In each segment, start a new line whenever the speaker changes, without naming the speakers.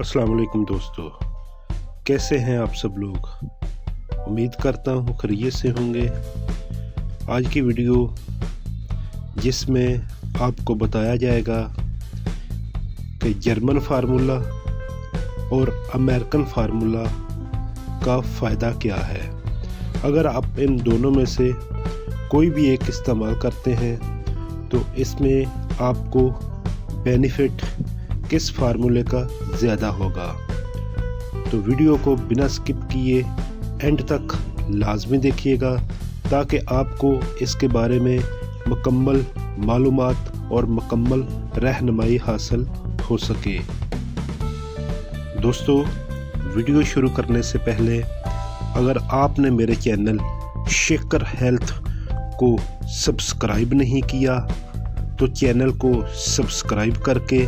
अस्सलाम वालेकुम दोस्तों। कैसे हैं आप सब लोग? उम्मीद करता हूँ खरीत से होंगे। आज की वीडियो, जिसमें आपको बताया जाएगा कि जर्मन फार्मूला और अमेरिकन फार्मूला का फ़ायदा क्या है। अगर आप इन दोनों में से कोई भी एक इस्तेमाल करते हैं तो इसमें आपको बेनिफिट किस फार्मूले का ज़्यादा होगा? तो वीडियो को बिना स्किप किए एंड तक लाजमी देखिएगा, ताकि आपको इसके बारे में मकम्मल मालूम और मकम्मल रहनमाई हासिल हो सके। दोस्तों, वीडियो शुरू करने से पहले, अगर आपने मेरे चैनल शेकर हेल्थ को सब्सक्राइब नहीं किया तो चैनल को सब्सक्राइब करके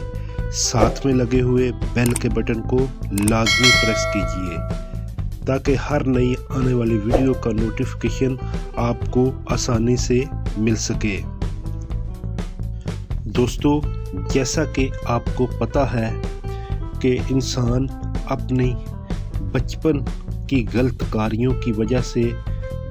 साथ में लगे हुए बेल के बटन को लाजमी प्रेस कीजिए, ताकि हर नई आने वाली वीडियो का नोटिफिकेशन आपको आसानी से मिल सके। दोस्तों, जैसा कि आपको पता है कि इंसान अपनी बचपन की गलत कार्यों की वजह से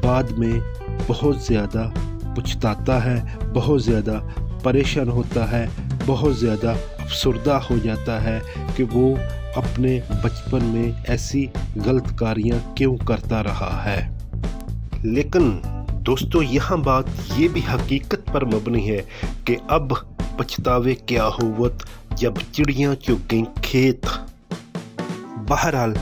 बाद में बहुत ज़्यादा पछताता है, बहुत ज़्यादा परेशान होता है बहुत ज़्यादा अफसरदा हो जाता है कि वो अपने बचपन में ऐसी गलत कारियाँ क्यों करता रहा है। लेकिन दोस्तों, यहाँ बात ये भी हकीकत पर मबनी है कि अब पछतावे क्या हुवत जब चिड़ियाँ चुग गई खेत। बहरहाल,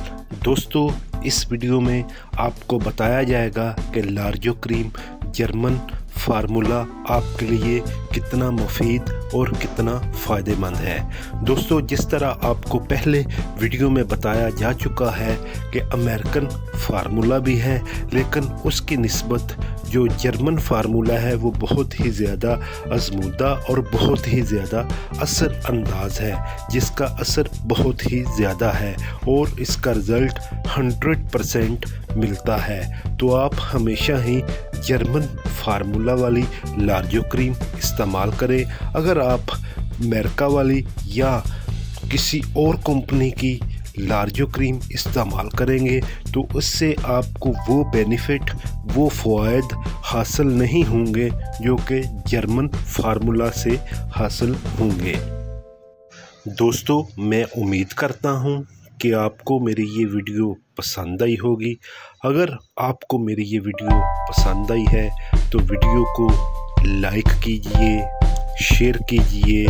दोस्तों, इस वीडियो में आपको बताया जाएगा कि लार्जो क्रीम जर्मन फार्मूला आपके लिए कितना मुफीद और कितना फ़ायदेमंद है। दोस्तों, जिस तरह आपको पहले वीडियो में बताया जा चुका है कि अमेरिकन फार्मूला भी है, लेकिन उसकी नस्बत जो जर्मन फार्मूला है, वो बहुत ही ज़्यादा आजमूदा और बहुत ही ज़्यादा असर अंदाज है, जिसका असर बहुत ही ज़्यादा है और इसका रिज़ल्ट हंड्रेड परसेंट मिलता है। तो आप हमेशा ही जर्मन फार्मूला वाली लार्जो क्रीम इस्तेमाल करें। अगर आप अमेरिका वाली या किसी और कंपनी की लार्जो क्रीम इस्तेमाल करेंगे तो उससे आपको वो बेनिफिट, वो फ़ायद हासिल नहीं होंगे, जो कि जर्मन फार्मूला से हासिल होंगे। दोस्तों, मैं उम्मीद करता हूँ कि आपको मेरी ये वीडियो पसंद आई होगी। अगर आपको मेरी ये वीडियो पसंद आई है तो वीडियो को लाइक कीजिए, शेयर कीजिए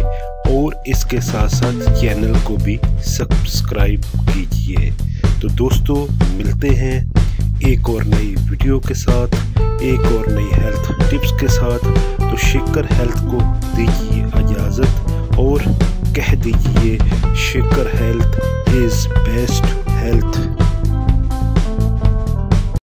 और इसके साथ साथ चैनल को भी सब्सक्राइब कीजिए। तो दोस्तों, मिलते हैं एक और नई वीडियो के साथ, एक और नई हेल्थ टिप्स के साथ। तो शेकर हेल्थ को दीजिए इजाज़त और कह दीजिए Shekar health is best health